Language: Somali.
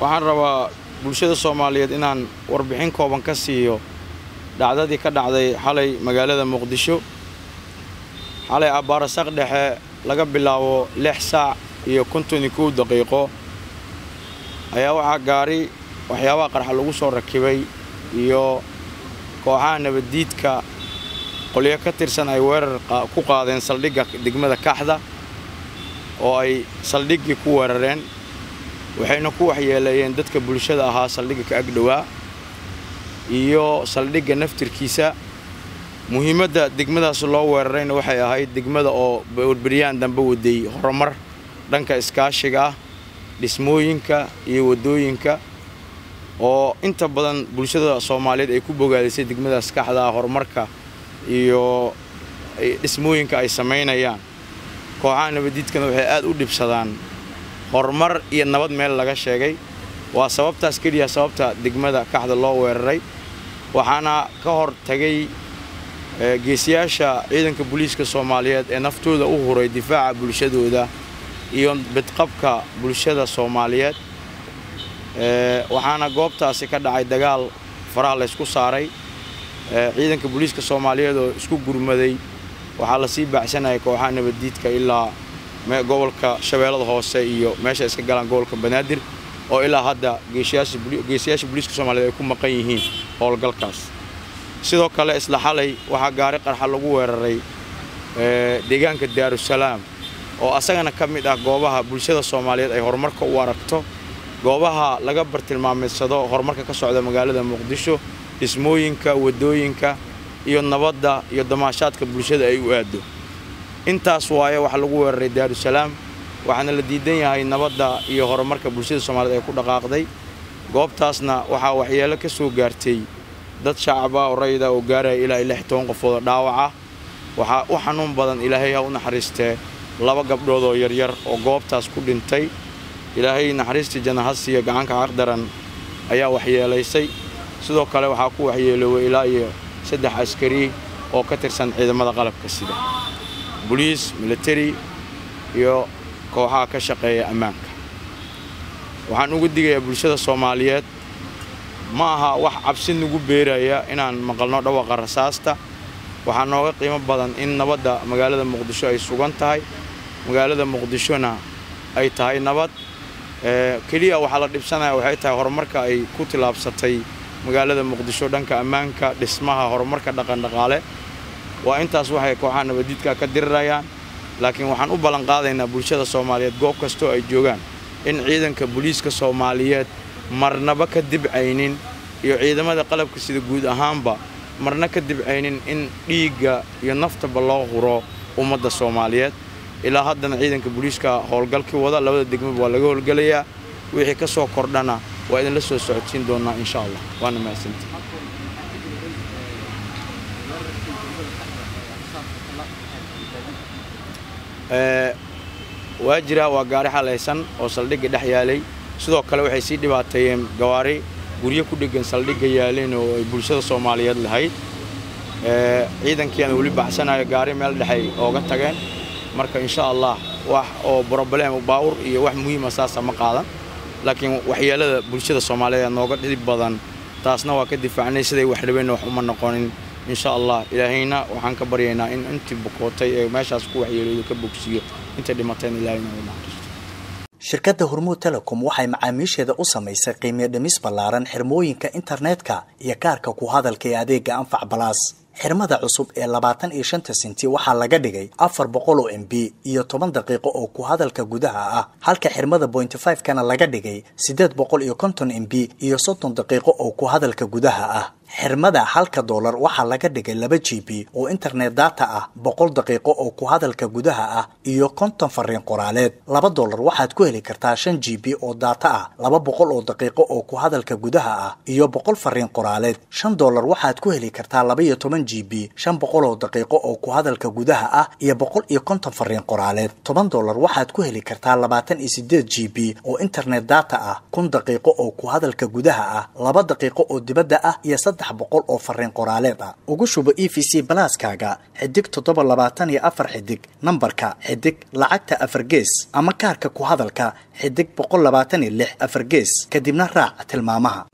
waxaan rabaa bulshada soomaaliyeed inaan warbixin kooban ka siiyo dhacdadii ka dhacday xalay magaalada muqdisho xalay abbaarasaq dhexe laga bilaabo lix saac iyo konton iyo kow daqiiqo ayaa waxaa gaari waxyaabaha qarxa lagu soo rakibay iyo kooxaha nabaddiidka qolyo ka tirsan ay weerar ku qaadeen saldhigga degmada kaxda oo ay saldhiggii ku weerareen waxayna ku waxyeeleeyeen dadka bulshada ahaa saldhigga ka agdhowaa iyo saldhigga naftirkiisa. Muhiimadda degmadaas loo weerarayna waxay ahayd degmada oo warbaryaan dambe waday horumar dhanka iskaashiga ah dhismooyinka iyo waddooyinka oo inta badan bulshada soomaaliyeed ay ku bogaadisay degmadaas kaxda ah horumarka iyo dhismooyinka ay samaynayaan kooxaha nabaddiidkana waxay aad u dhibsadaan horumar iyo nabad meel laga sheegay. Waa sababtaas keliya sababta degmada kaxda loo weeraray. Waxaana ka hor tagay geesiyaasha ciidanka booliiska soomaaliyeed ee naftooda u huray difaaca bulshadooda iyo bidqabka bulshada soomaaliyeed. Waxaana goobtaasi ka dhacay dagaal faraha laysku saaray. Ciidanka booliiska soomaaliyeed oo isku gurmaday. Waxaa la sii baacsanayay kooxaha nabaddiidka ilaa gobolka shabeellada hoose iyo meesha iska galaan gobolka banaadir oo ilaa hadda geesiyaasha booliiska soomaaliyeed ay ku maqan yihiin howlgalkaas. Sidoo kale isla xalay waxaa gaari qarxa lagu weeraray deegaanka daarusalaam oo asagana ka mid ah goobaha bulshada soomaaliyeed ay horumarka u aragto goobaha laga bartilmaameedsado horumarka ka socda magaalada muqdisho dhismooyinka waddooyinka iyo nabadda iyo damaashaadka bulshada ay u aaddo intaas waaye waxaa lagu weeraray daarusalaam waxaana la diidan yahay nabadda iyo horumarka bulshada soomaaliyeed ay ku dhaqaaqday. Goobtaasna waxaa waxyeelo ka soo gaartay dad shacaba oo rayida oo gaaraya ilaa lix toban qofood oo dhaawaca. Waxaa u xanuun badan ilaahay ha u naxariistee laba gabdhood oo yaryar oo goobtaas ku dhintay. Ilaahay naxariistii janahasiya gacanka caqdaran ayaa waxyeelaysay. Sidoo kale waxaa ku waxyeelooway ilaa iyo saddex askari oo ka tirsan ciidamada qalabka sida boliis militari iyo kooxaha ka shaqeeya ammaanka. Waxaan ugu digayaa bulshada soomaaliyeed ma aha wax cabsi nagu beeraya inaan maqalno dhawaqa rasaasta. Waxaa nooga qiimo badan in nabadda magaalada muqdisho ay sugan tahay. Magaalada muqdishona ay tahay nabad. Keliya waxaa la dhibsanaya waxay tahay horumarka ay ku tilaabsatay magaalada muqdisho dhanka ammaanka dhismaha horumarka dhaqandhaqaale waa intaas waxay kooxaha nabaddiidka ka dirirayaan laakiin waxaan u ballanqaadaynaa bulshada soomaaliyeed goob kastoo ay joogaan in ciidanka booliiska soomaaliyeed marnaba ka dibcaynin iyo ciidamada qalabka sida guud ahaanba marna ka dibcaynin in dhiigga iyo naftaba loo huro ummadda soomaaliyeed. Ilaa haddana ciidanka booliiska howlgalkii wada labada degmaba waa laga howlgelayaa wixii ka soo kordhana waa idinla soo socodsiin doonaa insha allah. Waana mahadsantii waa jiraa waa gaari xalaysan oo saldhigga dhex yaalay. Sidoo kale waxay sii dhibaateeyeen gawaari guryo ku dheggan saldhigga yaaleen oo ay bulshada soomaaliyeed lahayd. Ciidankiiana weli baxsanayo gaari meel dhexay ooga tageen. Marka insha allah wax oo broblem baawur iyo wax muhiima saasa ma qaadan. Laakiin waxyeelada bulshada soomaaliyeed nooga dhib badan taasna waa ka difaacnay siday wax dhibeenna wax uma noqonin insha allah ilaahayna waxaan ka baryaynaa in intii bukootay ee meeshaas ku waxyeelooda ka bogsiyo intay dhimateen ilaahayna u naxariisto shirkadda hormuud telecom waxay macaamiisheeda u samaysay qiimiyo dhimis ballaaran xirmooyinka internetka iyo kaarka ku hadalka ee adeega anfac balaas xirmada cusub ee labaatan iyo shanta senti waxaa laga dhigay afar boqol oo m b iyo toban daqiiqo oo ku hadalka gudaha ah. Halka xirmada bointy five kana laga dhigay siddeed boqol iyo konton m b iyo soddon daqiiqo oo ku hadalka gudaha ah. Xirmada halka doolar waxaa laga dhigay laba g b oo internet data ah boqol daqiiqo oo ku hadalka gudaha ah iyo konton fariin qoraaleed. Laba doolar waxaad ku heli kartaa shan g b oo data ah laba boqol oo daqiiqo oo ku hadalka gudaha ah iyo boqol fariin qoraaleed. Shan doolar waxaad ku heli kartaa laba toban g b shan boqol oo daqiiqo oo ku hadalka gudaha ah iyo boqol iyo konton fariin qoraaleed. Toban dollar waxaad ku heli kartaa labaatan iyo sideed g b oo internet data ah kun daqiiqo oo ku hadalka gudaha ah laba daqiiqo oo dibadda ah iyo saddex boqol oo fariin qoraaleed ah. Ugu shubo e v c balaaskaaga xidig toddoba labaatan iyo afar xidig nambarka xidig lacagta afar gees ama kaarka ku hadalka xidig boqol labaatan iyo lix afar gees kadibna raac tilmaamaha.